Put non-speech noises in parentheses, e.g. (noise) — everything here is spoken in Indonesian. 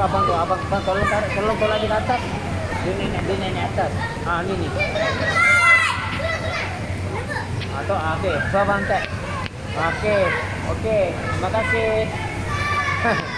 abang tuh, abang, abang tolong tarik, tolong tolong di atas. Di nenek, di nenek atas. Ah, ini nih. Atau ah, oke, okay. so abang teh. Oke, oke, terima kasih. (laughs)